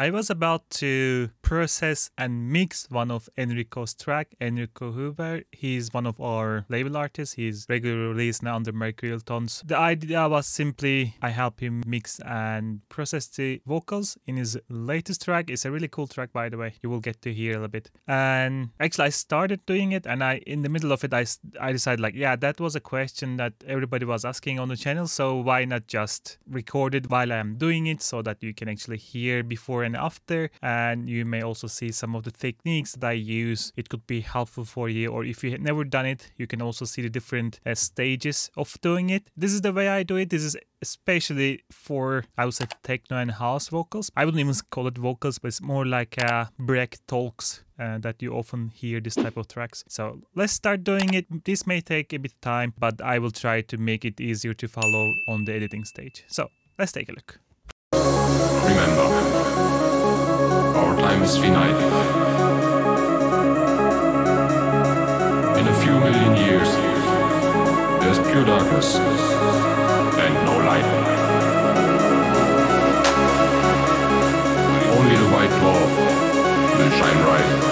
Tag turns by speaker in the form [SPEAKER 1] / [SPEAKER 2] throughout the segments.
[SPEAKER 1] I was about to process and mix one of Enrico's track, Enrico Hubert. He's one of our label artists. He's regularly released now under Mercurial Tones. The idea was simply I help him mix and process the vocals in his latest track. It's a really cool track, by the way. You will get to hear a little bit. And actually, I started doing it, and I in the middle of it, I I decided like, yeah, that was a question that everybody was asking on the channel. So why not just record it while I'm doing it, so that you can actually hear before and after and you may also see some of the techniques that I use. It could be helpful for you or if you have never done it you can also see the different uh, stages of doing it. This is the way I do it. This is especially for I would say techno and house vocals. I wouldn't even call it vocals but it's more like uh, break talks uh, that you often hear this type of tracks. So let's start doing it. This may take a bit of time, but I will try to make it easier to follow on the editing stage. So let's take a look.
[SPEAKER 2] Remember, time is finite. In a few million years, there's pure darkness and no light. Only the white dwarf will shine bright.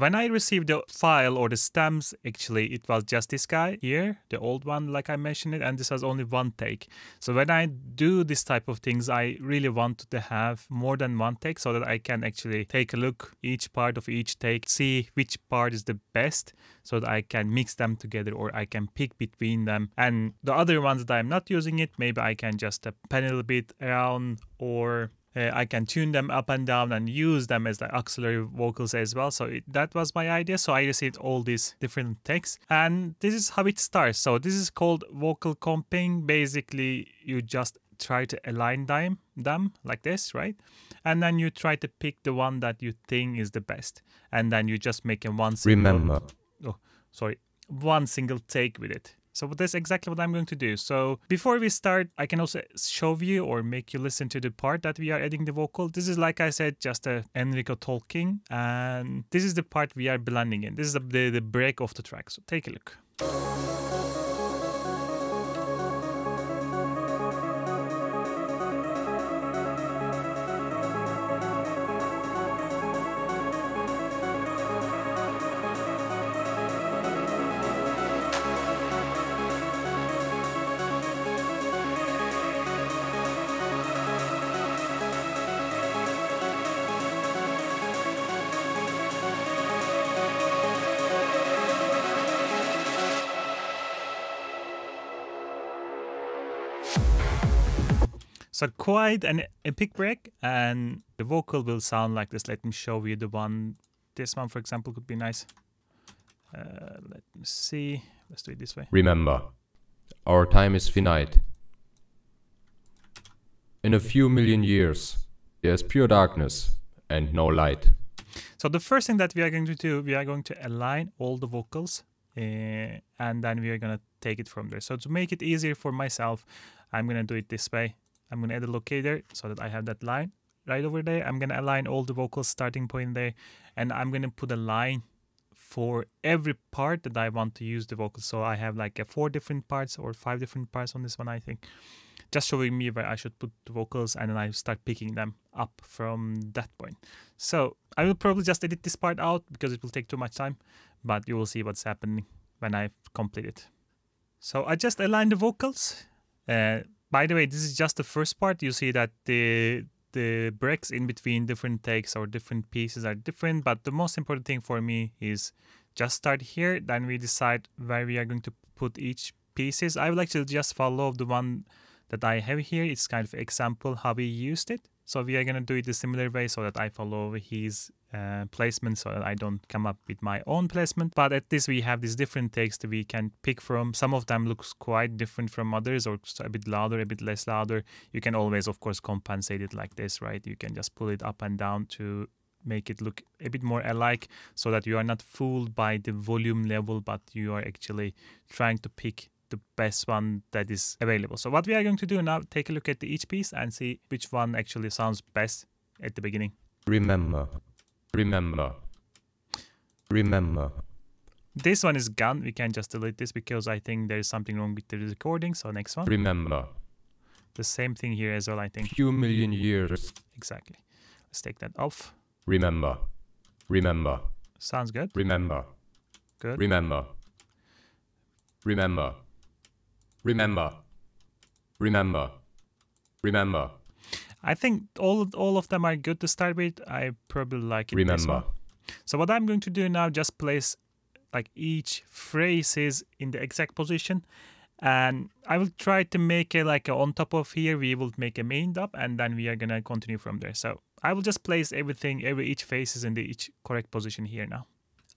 [SPEAKER 1] When I received the file or the stems, actually it was just this guy here, the old one like I mentioned it, and this has only one take. So when I do this type of things, I really want to have more than one take so that I can actually take a look each part of each take, see which part is the best so that I can mix them together or I can pick between them. And the other ones that I'm not using it, maybe I can just uh, pen a little bit around or uh, I can tune them up and down and use them as the auxiliary vocals as well. So it, that was my idea. So I received all these different texts and this is how it starts. So this is called vocal comping. Basically, you just try to align them, them like this, right? And then you try to pick the one that you think is the best. And then you just make a one
[SPEAKER 3] single, Remember.
[SPEAKER 1] Oh, sorry. One single take with it. So that's exactly what I'm going to do. So before we start, I can also show you or make you listen to the part that we are adding the vocal. This is, like I said, just a Enrico talking. And this is the part we are blending in. This is the, the, the break of the track. So take a look. So quite an epic break and the vocal will sound like this. Let me show you the one. This one, for example, could be nice. Uh, let me see. Let's do it this way.
[SPEAKER 3] Remember, our time is finite. In a few million years, there's pure darkness and no light.
[SPEAKER 1] So the first thing that we are going to do, we are going to align all the vocals uh, and then we are going to take it from there. So to make it easier for myself, I'm going to do it this way. I'm going to add a locator so that I have that line right over there. I'm going to align all the vocals starting point there and I'm going to put a line for every part that I want to use the vocals. So I have like four different parts or five different parts on this one, I think. Just showing me where I should put the vocals and then I start picking them up from that point. So I will probably just edit this part out because it will take too much time, but you will see what's happening when I complete it. So I just aligned the vocals. Uh, by the way, this is just the first part. You see that the the breaks in between different takes or different pieces are different, but the most important thing for me is just start here, then we decide where we are going to put each pieces. I would like to just follow the one that I have here. It's kind of example how we used it. So we are going to do it the similar way so that I follow his uh, placement so I don't come up with my own placement. But at this we have these different takes that we can pick from. Some of them looks quite different from others or a bit louder, a bit less louder. You can always, of course, compensate it like this, right? You can just pull it up and down to make it look a bit more alike so that you are not fooled by the volume level, but you are actually trying to pick the best one that is available. So what we are going to do now, take a look at each piece and see which one actually sounds best at the beginning.
[SPEAKER 2] Remember. Remember. Remember.
[SPEAKER 1] This one is gone. We can just delete this because I think there is something wrong with the recording. So next one.
[SPEAKER 2] Remember.
[SPEAKER 1] The same thing here as well, I think.
[SPEAKER 2] Few million years.
[SPEAKER 1] Exactly. Let's take that off.
[SPEAKER 2] Remember. Remember.
[SPEAKER 1] Sounds good.
[SPEAKER 2] Remember.
[SPEAKER 1] Good.
[SPEAKER 2] Remember. Remember. Remember. Remember. Remember.
[SPEAKER 1] I think all all of them are good to start with. I probably like it.
[SPEAKER 2] Remember.
[SPEAKER 1] So what I'm going to do now, just place like each phrases in the exact position, and I will try to make it like a, on top of here. We will make a main dub, and then we are gonna continue from there. So I will just place everything, every each phases in the each correct position here now.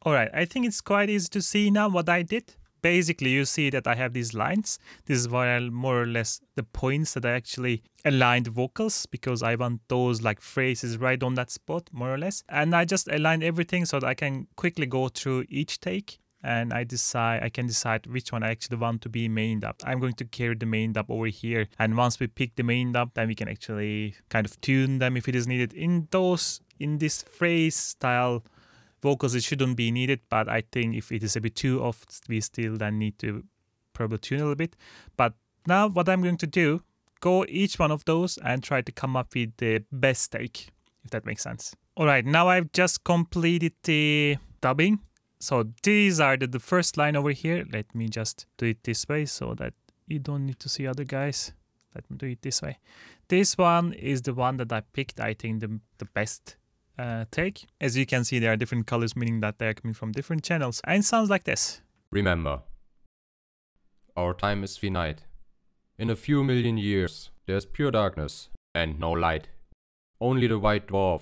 [SPEAKER 1] All right, I think it's quite easy to see now what I did. Basically, you see that I have these lines. This is where I more or less the points that I actually aligned vocals because I want those like phrases right on that spot, more or less. And I just aligned everything so that I can quickly go through each take and I decide I can decide which one I actually want to be mained up. I'm going to carry the main dub over here, and once we pick the main dub, then we can actually kind of tune them if it is needed. In those in this phrase style vocals, it shouldn't be needed, but I think if it is a bit too off, we still then need to probably tune a little bit. But now what I'm going to do, go each one of those and try to come up with the best take, if that makes sense. All right, now I've just completed the dubbing. So these are the, the first line over here. Let me just do it this way so that you don't need to see other guys. Let me do it this way. This one is the one that I picked, I think the, the best uh, take. As you can see, there are different colors, meaning that they're coming from different channels. And it sounds like this.
[SPEAKER 2] Remember. Our time is finite. In a few million years, there's pure darkness and no light. Only the white dwarf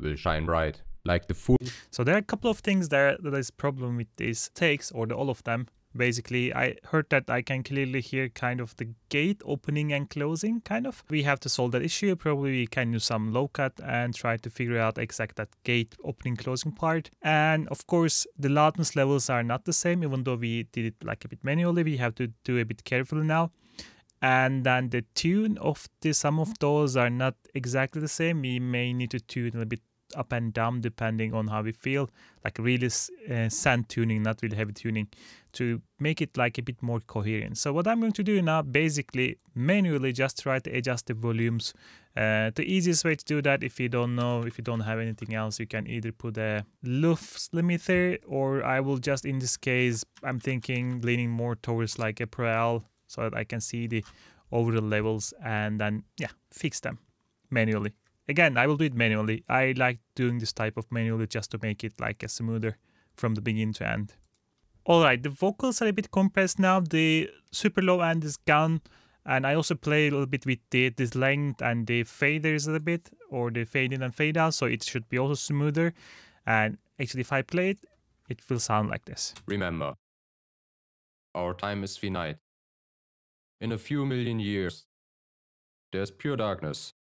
[SPEAKER 2] will shine bright, like the full
[SPEAKER 1] So there are a couple of things there that is problem with these takes or the all of them. Basically, I heard that I can clearly hear kind of the gate opening and closing, kind of. We have to solve that issue. Probably we can use some low cut and try to figure out exact that gate opening closing part. And of course, the loudness levels are not the same, even though we did it like a bit manually. We have to do a bit carefully now. And then the tune of the some of those are not exactly the same. We may need to tune a bit up and down depending on how we feel like really uh, sand tuning not really heavy tuning to make it like a bit more coherent. So what i'm going to do now basically manually just try to adjust the volumes. Uh, the easiest way to do that if you don't know if you don't have anything else you can either put a lufs limiter or i will just in this case i'm thinking leaning more towards like a Pro-L so that i can see the overall levels and then yeah fix them manually again i will do it manually. I like doing this type of manually just to make it like a smoother from the beginning to end. All right the vocals are a bit compressed now. The super low end is gone and i also play a little bit with the this length and the faders a little bit or the fade in and fade out so it should be also smoother. And actually if i play it it will sound like this.
[SPEAKER 2] Remember. Our time is finite. In a few million years, there's pure darkness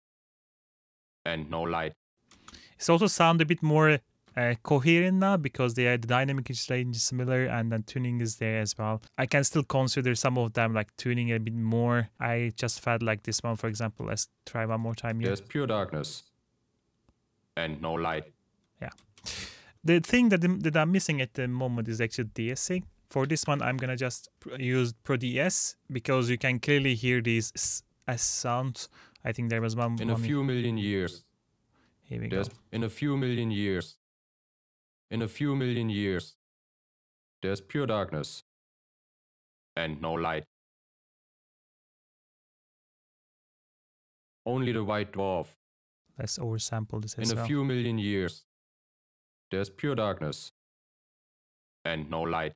[SPEAKER 2] and no light.
[SPEAKER 1] It's also sound a bit more uh, coherent now because the, the dynamic range is similar and then tuning is there as well. I can still consider some of them like tuning a bit more. I just felt like this one, for example. Let's try one more time here.
[SPEAKER 2] There's pure darkness and no light. Yeah.
[SPEAKER 1] The thing that, that I'm missing at the moment is actually de-essing. For this one, I'm gonna just use Pro DS because you can clearly hear these s sounds. I think there was one.
[SPEAKER 2] In a few million years,
[SPEAKER 1] here we go.
[SPEAKER 2] in a few million years. In a few million years, there's pure darkness and no light. Only the white dwarf
[SPEAKER 1] Let's oversample this
[SPEAKER 2] In a
[SPEAKER 1] well.
[SPEAKER 2] few million years, there's pure darkness and no light.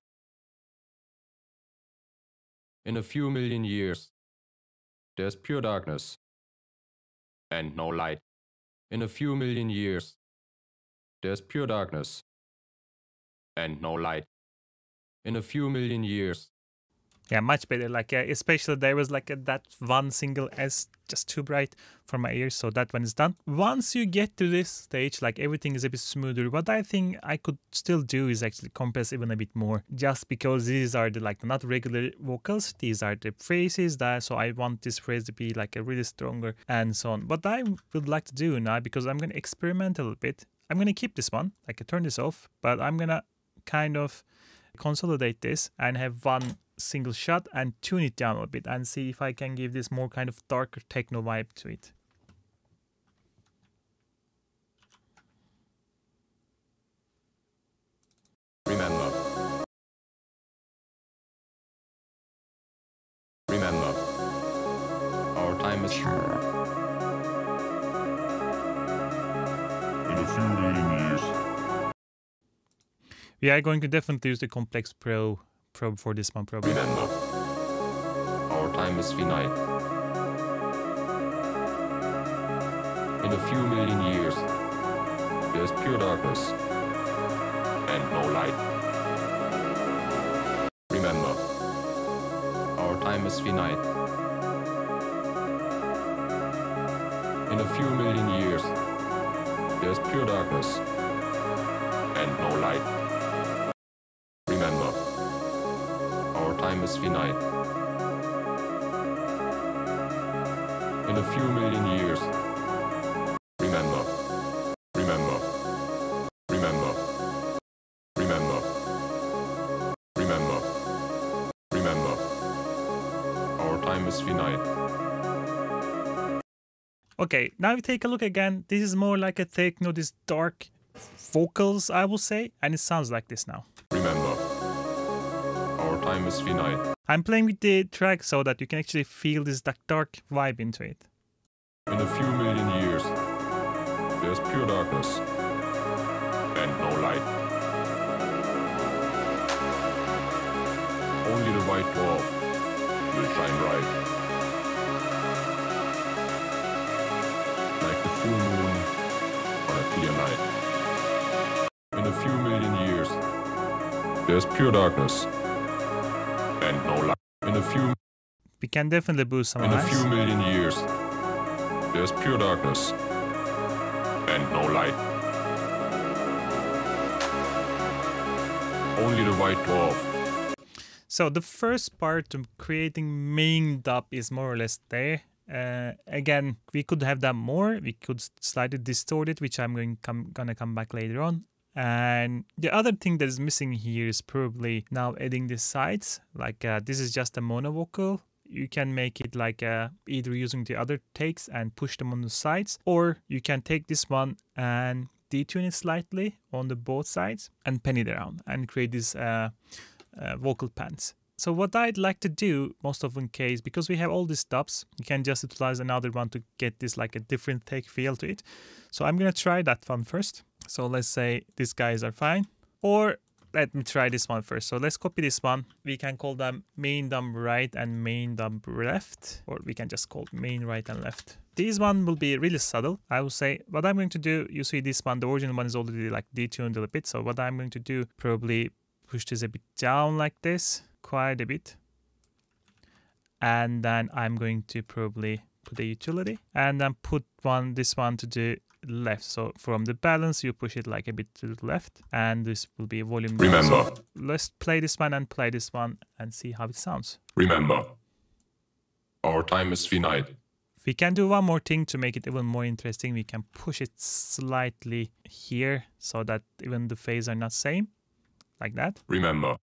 [SPEAKER 2] In a few million years, there's pure darkness and no light. In a few million years, there's pure darkness and no light. In a few million years,
[SPEAKER 1] Yeah, much better. Like uh, especially there was like a, that one single S just too bright for my ears, so that one is done. Once you get to this stage, like everything is a bit smoother. What I think I could still do is actually compress even a bit more, just because these are the like not regular vocals. These are the phrases that so I want this phrase to be like a really stronger and so on. What I would like to do now, because I'm gonna experiment a little bit. I'm gonna keep this one, i can turn this off, but I'm gonna kind of consolidate this and have one single shot and tune it down a bit and see if I can give this more kind of darker techno vibe to it.
[SPEAKER 2] Remember. Remember. Our time is short.
[SPEAKER 3] In a few million years,
[SPEAKER 1] We are going to definitely use the Complex Pro for this one probably.
[SPEAKER 2] Remember. Our time is finite. In a few million years, there's pure darkness and no light. Remember, our time is finite. In a few million years, there's pure darkness and no light. Our time is finite. In a few million years, remember, remember, remember, remember, remember, remember, our time is finite.
[SPEAKER 1] Okay, now we take a look again. This is more like a techno, this dark vocals, I will say, and it sounds like this now.
[SPEAKER 2] Remember, our time is finite.
[SPEAKER 1] I'm playing with the track so that you can actually feel this dark, dark vibe into it.
[SPEAKER 2] In a few million years, there's pure darkness and no light. Only the white dwarf will shine bright. Like the full moon on a clear night. In a few million years, there's pure darkness few
[SPEAKER 1] We can definitely boost some
[SPEAKER 2] in a few million years, there's pure darkness and no light. Only the white dwarf.
[SPEAKER 1] So the first part of creating main dub is more or less there. Uh, again, we could have done more. We could slightly distort it, which I'm going come gonna come back later on. And the other thing that is missing here is probably now adding the sides. Like uh, this is just a mono vocal. You can make it like uh, either using the other takes and push them on the sides, or you can take this one and detune it slightly on the both sides and pen it around and create this uh, uh, vocal pans. So what I'd like to do most often case, because we have all these stops, you can just utilize another one to get this like a different take feel to it. So I'm gonna try that one first. So let's say these guys are fine. Or let me try this one first. So let's copy this one. We can call them main dumb right and main dumb left. Or we can just call main right and left. This one will be really subtle. I will say what I'm going to do, you see this one, the original one is already like detuned a little bit. So what I'm going to do, probably push this a bit down like this, quite a bit. And then I'm going to probably put a utility and then put one this one to the left. So from the balance, you push it like a bit to the left, and this will be a volume.
[SPEAKER 2] Remember.
[SPEAKER 1] So let's play this one and play this one and see how it sounds.
[SPEAKER 2] Remember, our time is finite.
[SPEAKER 1] We can do one more thing to make it even more interesting. We can push it slightly here so that even the phase are not same, like that.
[SPEAKER 2] Remember,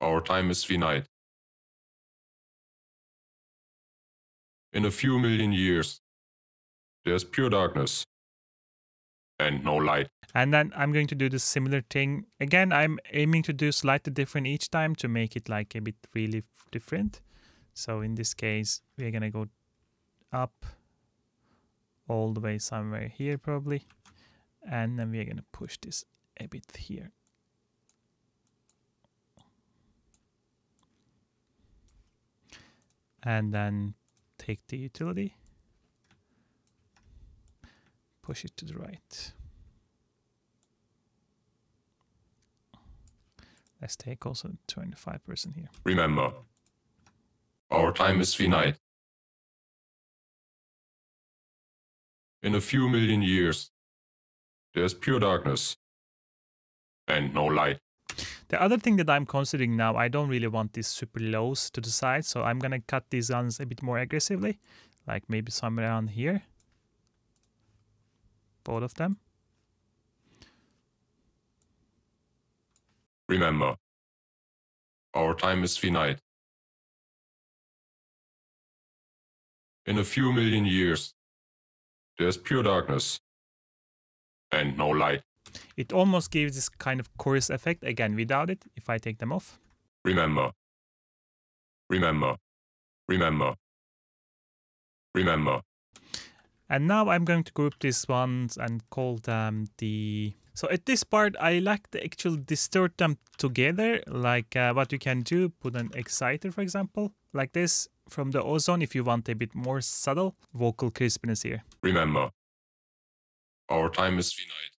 [SPEAKER 2] our time is finite. In a few million years, there's pure darkness and no light.
[SPEAKER 1] And then I'm going to do the similar thing. Again, I'm aiming to do slightly different each time to make it like a bit really different. So in this case, we're going to go up all the way somewhere here probably. And then we're going to push this a bit here. And then take the utility, push it to the right. Let's take also 25% here.
[SPEAKER 2] Remember, our time is finite. In a few million years, there's pure darkness and no light.
[SPEAKER 1] The other thing that I'm considering now, I don't really want these super lows to the side, so I'm gonna cut these guns a bit more aggressively, like maybe somewhere around here. Both of them.
[SPEAKER 2] Remember, our time is finite. In a few million years, there's pure darkness and no light.
[SPEAKER 1] It almost gives this kind of chorus effect again without it if I take them off.
[SPEAKER 2] Remember, remember, remember, remember.
[SPEAKER 1] And now I'm going to group these ones and call them the... So at this part, I like to actually distort them together, like uh, what you can do, put an exciter, for example, like this from the Ozone if you want a bit more subtle vocal crispness here.
[SPEAKER 2] Remember, our time is finite.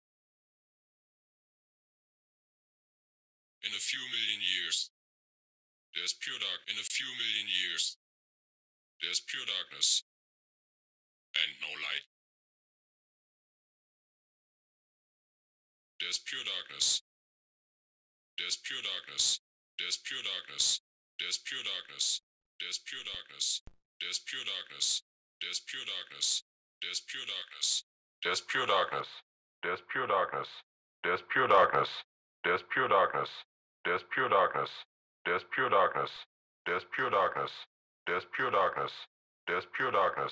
[SPEAKER 2] In a few million years, there's pure dark. In a few million years, there's pure darkness and no light. There's pure darkness. There's pure darkness. There's pure darkness. There's pure darkness. There's pure darkness. There's pure darkness. There's pure darkness. There's pure darkness. There's pure darkness. There's pure darkness. There's pure darkness. There's pure darkness. There's pure darkness. There's pure darkness. There's pure darkness. There's pure darkness. There's pure darkness.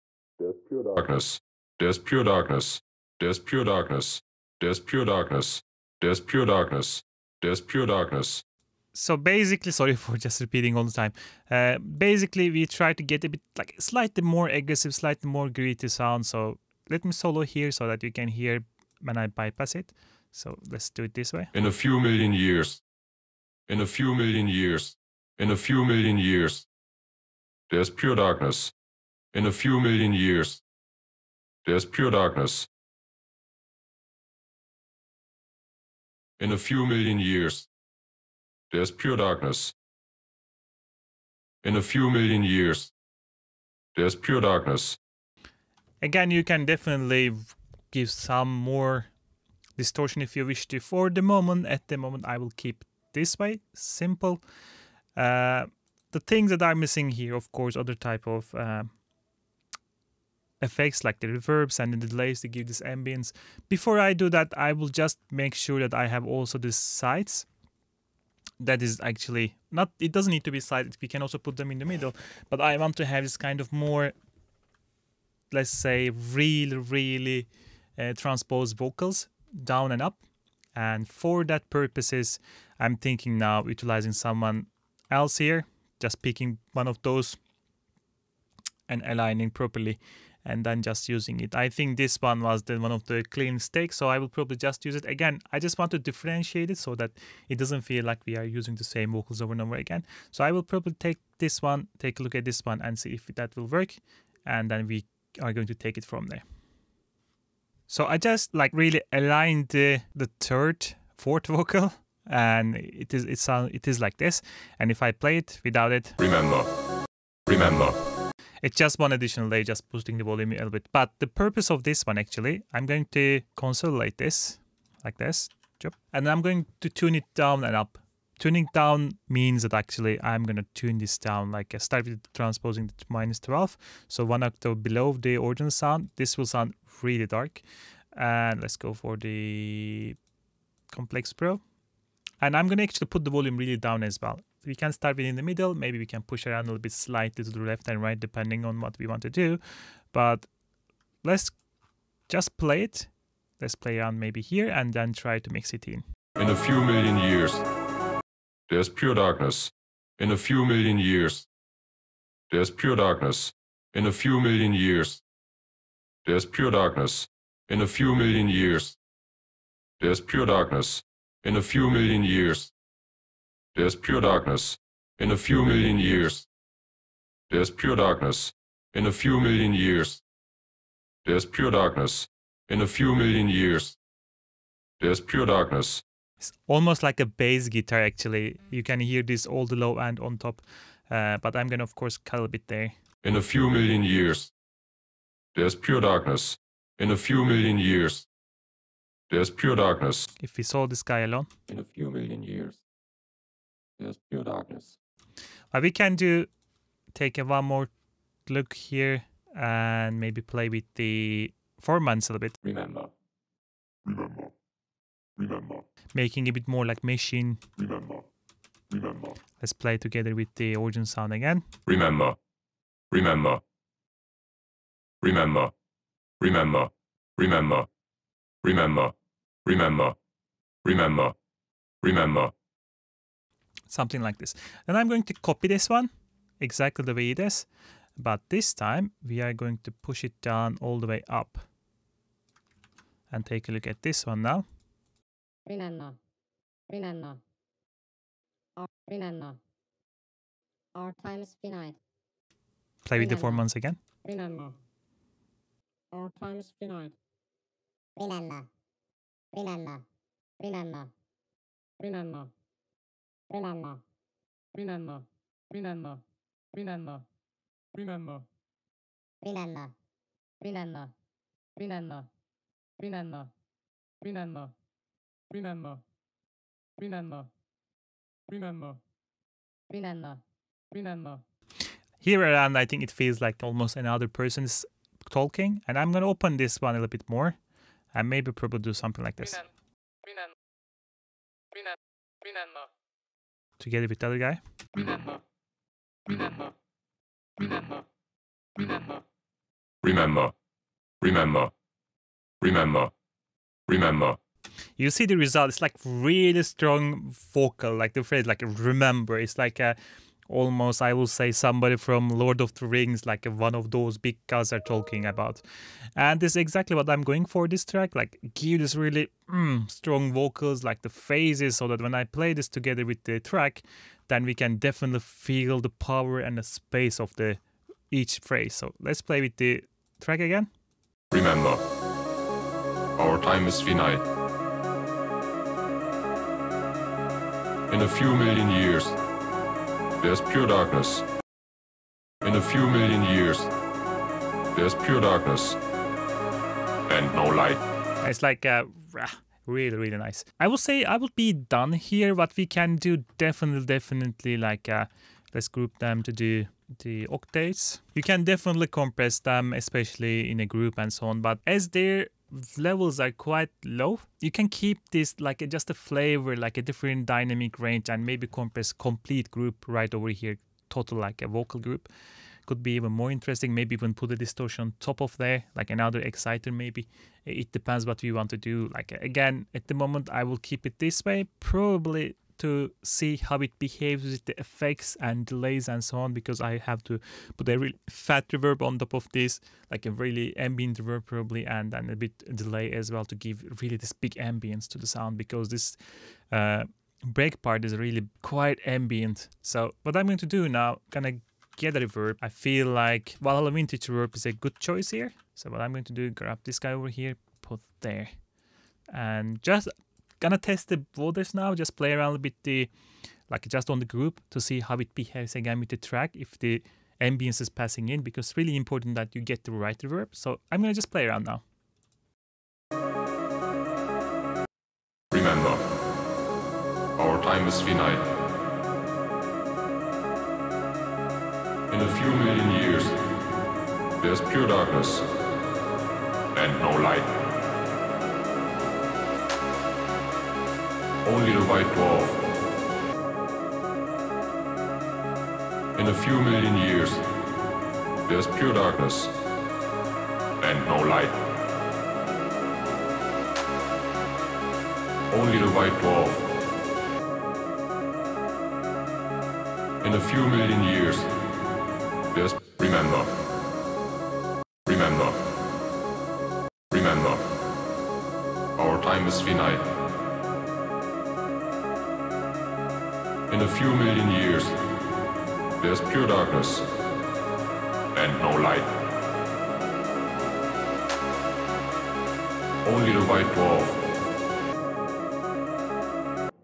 [SPEAKER 2] There's pure darkness. There's pure darkness. There's pure darkness. There's pure darkness. There's pure darkness. There's pure darkness.
[SPEAKER 1] So basically, sorry for just repeating all the time. Uh, basically, we try to get a bit like slightly more aggressive, slightly more gritty sound. So let me solo here so that you can hear when I bypass it. So let's do it this way.
[SPEAKER 2] In a few million years. In a few million years. In a few million years. There's pure darkness. In a few million years. There's pure darkness. In a few million years. There's pure darkness. In a few million years. There's pure darkness.
[SPEAKER 1] Again, you can definitely give some more distortion if you wish to. For the moment, at the moment, I will keep this way, simple. Uh, the things that are missing here, of course, other type of uh, effects like the reverbs and the delays to give this ambience. Before I do that, I will just make sure that I have also the sides. That is actually not, it doesn't need to be sides, we can also put them in the middle, but I want to have this kind of more, let's say, really, really uh, transposed vocals down and up. And for that purposes, I'm thinking now utilizing someone else here, just picking one of those and aligning properly and then just using it. I think this one was the one of the clean stakes, so I will probably just use it again. I just want to differentiate it so that it doesn't feel like we are using the same vocals over and over again. So I will probably take this one, take a look at this one and see if that will work. And then we are going to take it from there. So I just like really aligned the, the third, fourth vocal and it is it sound it is like this. And if I play it without it,
[SPEAKER 2] Remember. Remember.
[SPEAKER 1] It's just one additional layer, just boosting the volume a little bit. But the purpose of this one actually, I'm going to consolidate this like this, and I'm going to tune it down and up. Tuning down means that actually I'm going to tune this down, like I start with transposing to minus 12. So one octave below the original sound, this will sound really dark. And let's go for the Complex Pro. And I'm going to actually put the volume really down as well. We can start with in the middle. Maybe we can push around a little bit slightly to the left and right, depending on what we want to do. But let's just play it. Let's play around maybe here and then try to mix it in.
[SPEAKER 2] In a few million years. There's pure darkness. In a few million years. There's pure darkness. In a few million years. There's pure darkness. In a few million years. There's pure darkness. In a few million years. There's pure darkness. In a few million years. There's pure darkness. In a few million years. There's pure darkness. In a few million years. There's pure darkness.
[SPEAKER 1] It's almost like a bass guitar, actually. You can hear this all the low end on top. Uh, but I'm gonna, of course, cut a bit there.
[SPEAKER 2] In a few million years. There's pure darkness. In a few million years. There's pure darkness.
[SPEAKER 1] If we saw this guy alone.
[SPEAKER 3] In a few million years, there's pure darkness.
[SPEAKER 1] But we can do, take a one more look here and maybe play with the formants a little bit,
[SPEAKER 3] Remember,
[SPEAKER 2] Remember. Remember.
[SPEAKER 1] making a bit more like machine.
[SPEAKER 2] Remember. Remember.
[SPEAKER 1] Let's play together with the origin sound again.
[SPEAKER 2] Remember. Remember. Remember. Remember. Remember. Remember. Remember. Remember. Remember.
[SPEAKER 1] Something like this. Then I'm going to copy this one exactly the way it is, but this time we are going to push it down all the way up. And take a look at this one now.
[SPEAKER 4] Remember. Remember. Our, remember. Our time is finite.
[SPEAKER 1] Play with the
[SPEAKER 4] Remember.
[SPEAKER 1] formants again.
[SPEAKER 4] Remember. Our time is finite. Remember. Remember. Remember. Remember. Remember. Remember. Remember. Remember. Remember. Remember. Remember. Remember. Remember. Remember. Remember. Remember. Remember. Remember. Remember.
[SPEAKER 1] Here around, I think it feels like almost another person is talking. And I'm going to open this one a little bit more and maybe probably do something like this
[SPEAKER 4] Remember. Remember. Remember.
[SPEAKER 1] Together with the other guy.
[SPEAKER 4] Remember. Remember. Remember. Remember.
[SPEAKER 2] Remember. Remember. Remember. Remember.
[SPEAKER 1] you see the result it's like really strong vocal like the phrase like remember it's like a almost i will say somebody from lord of the rings like one of those big guys are talking about and this is exactly what i'm going for this track like give this really mm, strong vocals like the phases so that when i play this together with the track then we can definitely feel the power and the space of the each phrase so let's play with the track again
[SPEAKER 2] Remember. Our time is finite. In a few million years, there's pure darkness. In a few million years, there's pure darkness. And no light.
[SPEAKER 1] It's like uh, really, really nice. I will say I will be done here. What we can do definitely, definitely like uh, let's group them to do the octaves. You can definitely compress them, especially in a group and so on. But as their levels are quite low, you can keep this like just a flavor, like a different dynamic range, and maybe compress complete group right over here, total like a vocal group could be even more interesting. Maybe even put a distortion on top of there, like another exciter. Maybe it depends what we want to do. Like again, at the moment, I will keep it this way, probably to see how it behaves with the effects and delays and so on. Because I have to put a really fat reverb on top of this, like a really ambient reverb probably, and then a bit delay as well to give really this big ambience to the sound. Because this. Uh, break part is really quite ambient so what i'm going to do now gonna get a reverb. I feel like Valhalla Vintage reverb is a good choice here. So what I'm going to do, grab this guy over here, put there. And just gonna test the borders now, just play around with the, like just on the group to see how it behaves again with the track, if the ambience is passing in, because it's really important that you get the right reverb. So I'm gonna just play around now.
[SPEAKER 2] Remember. Our time is finite. In a few million years, there's pure darkness and no light. Only the white dwarf. In a few million years, there's pure darkness and no light. Only the white dwarf. In a few million years, just remember. Remember. Few million years, there's pure darkness and no light. Only the white dwarf.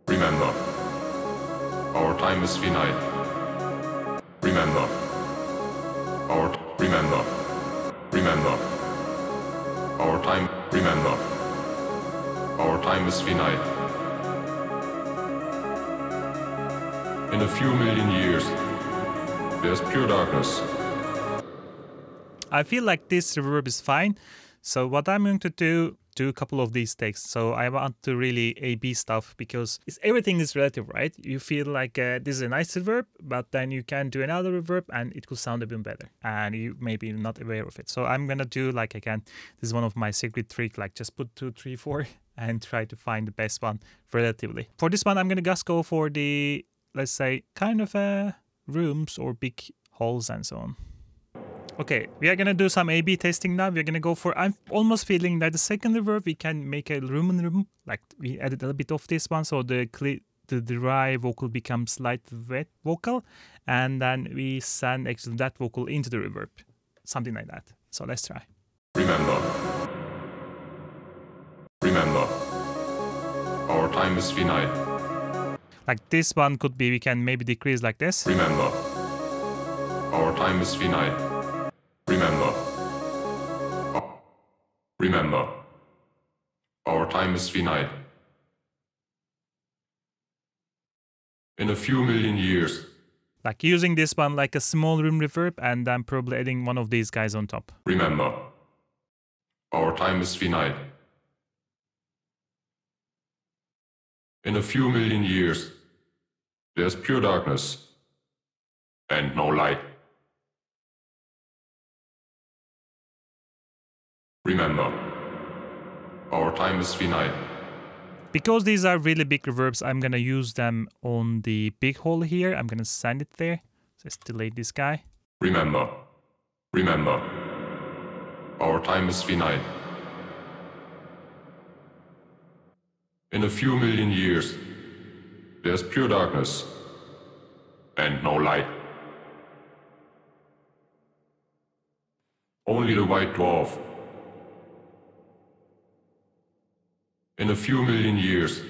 [SPEAKER 2] Remember, our time is finite. Remember, our remember, remember, our time. Remember, our time is finite. In a few million years, there's pure darkness
[SPEAKER 1] I feel like this reverb is fine. So what I'm going to do, do a couple of these takes. So I want to really A-B stuff because it's, everything is relative, right? You feel like uh, this is a nice reverb, but then you can do another reverb and it could sound a bit better. And you maybe not aware of it. So I'm gonna do like again, this is one of my secret trick, like just put two, three, four and try to find the best one relatively. For this one, I'm gonna just go for the, let's say, kind of uh, rooms or big halls and so on. Okay, we are gonna do some A-B testing now. We're gonna go for. I'm almost feeling that the second reverb we can make a room in room. Like we added a little bit of this one, so the the dry vocal becomes light wet vocal, and then we send actually that vocal into the reverb, something like that. So let's try.
[SPEAKER 2] Remember. Remember. Our time is finite.
[SPEAKER 1] Like this one could be we can maybe decrease like this.
[SPEAKER 2] Remember. Our time is finite. Remember. Remember. Our time is finite. In a few million years,
[SPEAKER 1] Like using this one like a small room reverb, and then probably adding one of these guys on top.
[SPEAKER 2] remember. Our time is finite. In a few million years, there's pure darkness and no light. Remember, our time is finite.
[SPEAKER 1] Because these are really big reverbs, I'm gonna use them on the big hole here. I'm gonna send it there. Let's delete this guy.
[SPEAKER 2] Remember, remember, our time is finite. In a few million years, there's pure darkness and no light. Only the white dwarf. In a few million years,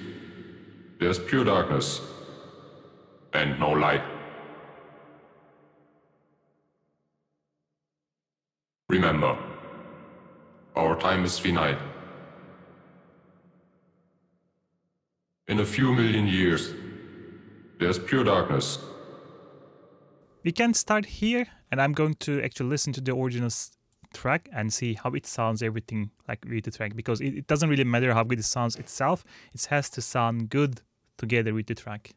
[SPEAKER 2] there's pure darkness and no light. Remember, our time is finite. In a few million years, there's pure darkness
[SPEAKER 1] We can start here, and I'm going to actually listen to the original track and see how it sounds, everything like with the track, because it, it doesn't really matter how good it sounds itself, it has to sound good together with the track.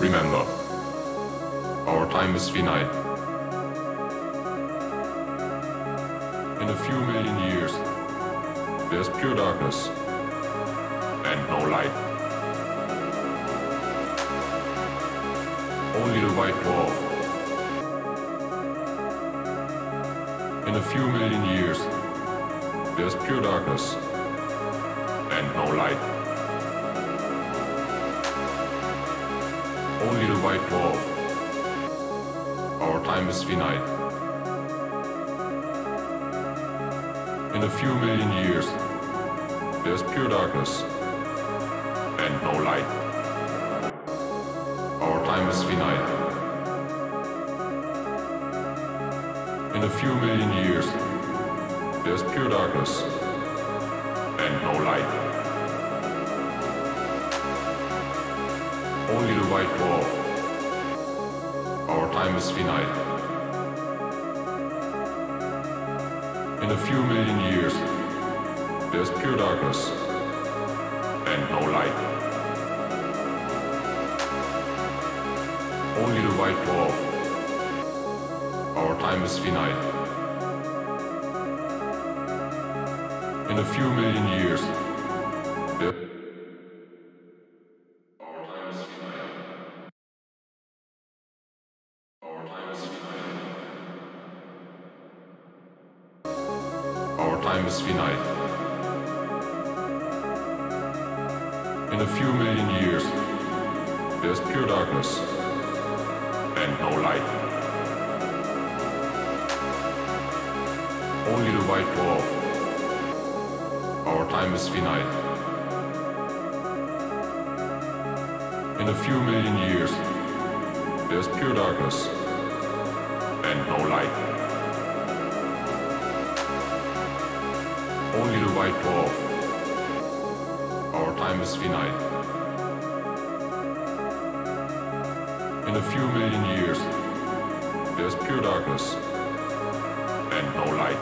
[SPEAKER 2] Remember, our time is finite. In a few million years, there's pure darkness and no light. Only the white dwarf. In a few million years, there's pure darkness and no light. Only the white dwarf. Our time is finite. In a few million years, there's pure darkness and no light. Our time is finite. In a few million years, there's pure darkness and no light. Only the white dwarf. Our time is finite. In a few million years, there's pure darkness white wall. Our time is finite. In a few million years, Our time is finite. In a few million years, there's pure darkness no light. Only the white dwarf. Our time is finite. In a few million years, there's pure darkness and no light. Only the white dwarf. Our time is finite. In a few million years, there's pure darkness and no light.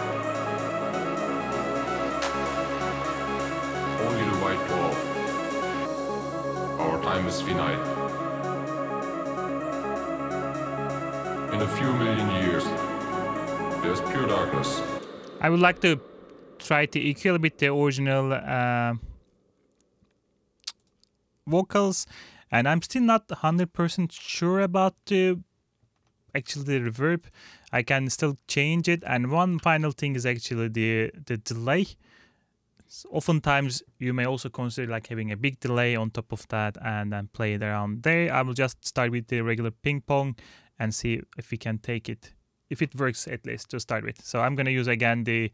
[SPEAKER 2] Only the white dwarf. Our time is finite. In a few million years, there's pure darkness
[SPEAKER 1] I would like to try to equal with the original uh, vocals, and I'm still not 100% sure about the actually the reverb. I can still change it, and one final thing is actually the the delay. S- Oftentimes, you may also consider like having a big delay on top of that, and then play it around there. I will just start with the regular ping pong and see if we can take it, if it works at least to start with. So I'm gonna use again the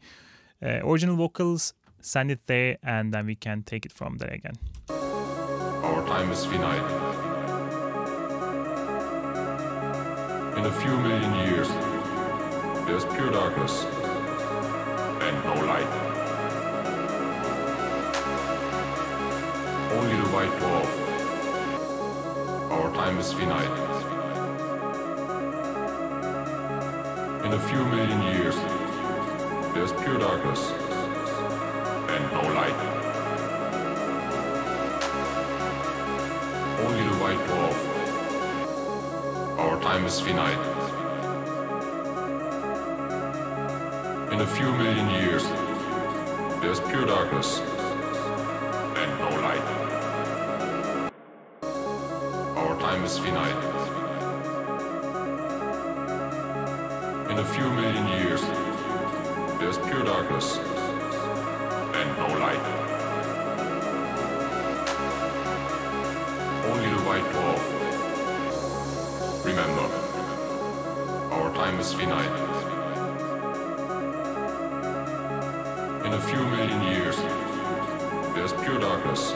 [SPEAKER 1] uh, original vocals, send it there, and then we can take it from there again.
[SPEAKER 2] Our time is finite. In a few million years, there's pure darkness and no light. Only the white dwarf. Our time is finite. In a few million years, there's pure darkness and no light. White dwarf. Our time is finite. In a few million years, there's pure darkness and no light. Our time is finite. In a few million years, there's pure darkness and no light. White dwarf. Remember, our time is finite. In a few million years, there's pure darkness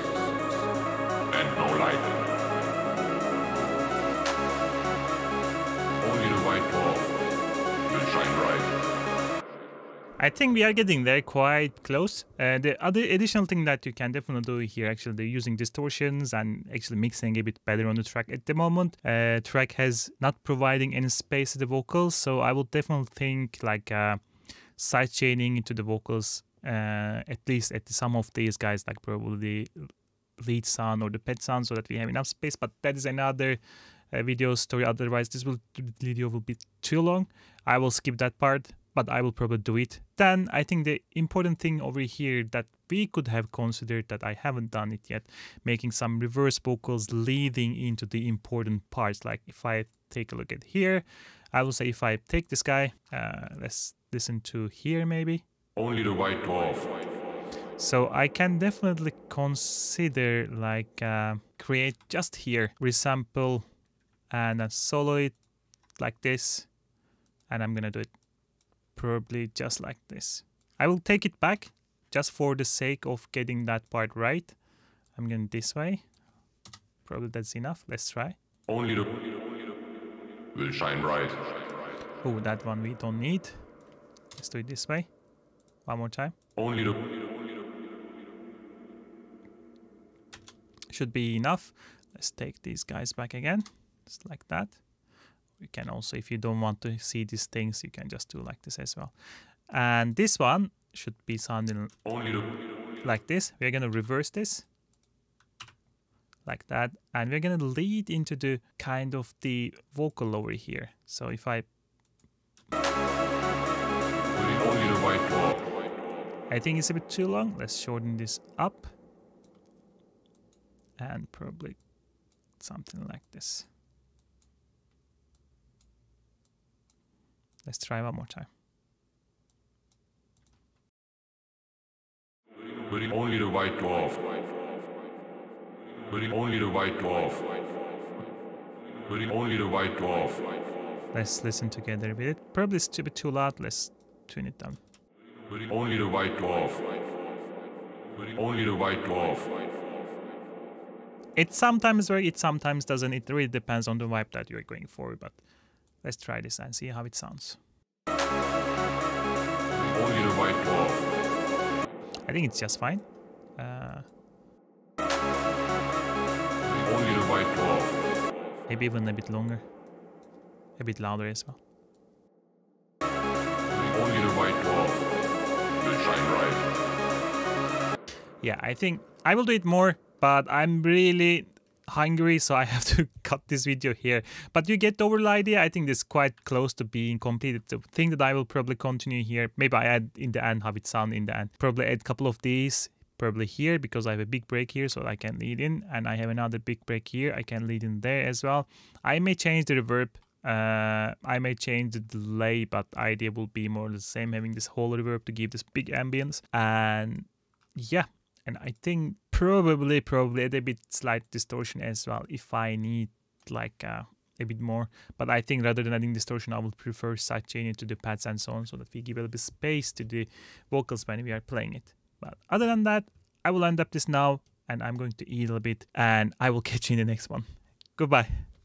[SPEAKER 1] I think we are getting there quite close. Uh, the other additional thing that you can definitely do here, actually, they're using distortions and actually mixing a bit better on the track at the moment. Uh, track has not providing any space to the vocals, so I would definitely think like uh, side chaining into the vocals, uh, at least at some of these guys, like probably the lead sound or the pet sound, so that we have enough space. But that is another uh, video story. Otherwise, this will video will be too long. I will skip that part but I will probably do it. Then I think the important thing over here that we could have considered that I haven't done it yet, making some reverse vocals leading into the important parts. Like if I take a look at here, I will say if I take this guy, uh, let's listen to here maybe.
[SPEAKER 2] Only the white dwarf.
[SPEAKER 1] So I can definitely consider like uh, create just here resample and then solo it like this, and I'm gonna do it probably just like this. I will take it back just for the sake of getting that part right. I'm going this way. Probably that's enough. Let's try.
[SPEAKER 2] Only the will shine bright.
[SPEAKER 1] Oh, that one we don't need. Let's do it this way. One more time.
[SPEAKER 2] Only the
[SPEAKER 1] Should be enough. Let's take these guys back again. Just like that. You can also, if you don't want to see these things, you can just do like this as well. And this one should be sounding
[SPEAKER 2] only
[SPEAKER 1] like this. We're going to reverse this like that. And we're going to lead into the kind of the vocal over here. So if I,
[SPEAKER 2] will it only the white dwarf.
[SPEAKER 1] I think it's a bit too long. Let's shorten this up. And probably something like this. Let's try one more time.
[SPEAKER 2] Only the white dwarf. Only the white dwarf. Only the white dwarf.
[SPEAKER 1] Let's listen together with it. Probably it's a bit too loud. Let's tune it down.
[SPEAKER 2] Only the white dwarf. Only the white dwarf.
[SPEAKER 1] It sometimes works, it sometimes doesn't. It really depends on the vibe that you're going for. But let's try this and see how it sounds.
[SPEAKER 2] Only the white dwarf.
[SPEAKER 1] I think it's just fine. Uh,
[SPEAKER 2] Only the white dwarf.
[SPEAKER 1] maybe even a bit longer. A bit louder as well.
[SPEAKER 2] Only the white dwarf will shine bright.
[SPEAKER 1] Yeah, I think I will do it more, but I'm really hungry, so I have to cut this video here. But you get the overall idea. I think this is quite close to being completed. The thing that I will probably continue here, maybe I add in the end how it sound in the end. Probably add a couple of these probably here because I have a big break here so I can lead in and I have another big break here I can lead in there as well I may change the reverb uh, I may change the delay but idea will be more the same having this whole reverb to give this big ambience and yeah and I think probably probably a bit slight distortion as well if I need like uh, a bit more. But I think rather than adding distortion I would prefer sidechain to the pads and so on so that we give a little bit space to the vocals when we are playing it. But other than that I will end up this now and I'm going to eat a little bit and I will catch you in the next one. Goodbye